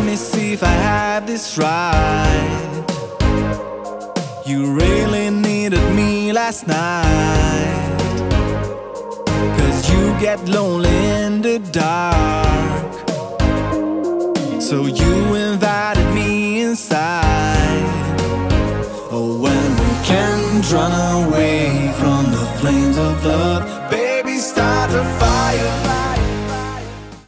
Let me see if I have this right. You really needed me last night. Cause you get lonely in the dark. So you invited me inside. Oh, when we can't run away from the flames of love, baby, start a fire.